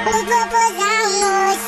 Pukul petang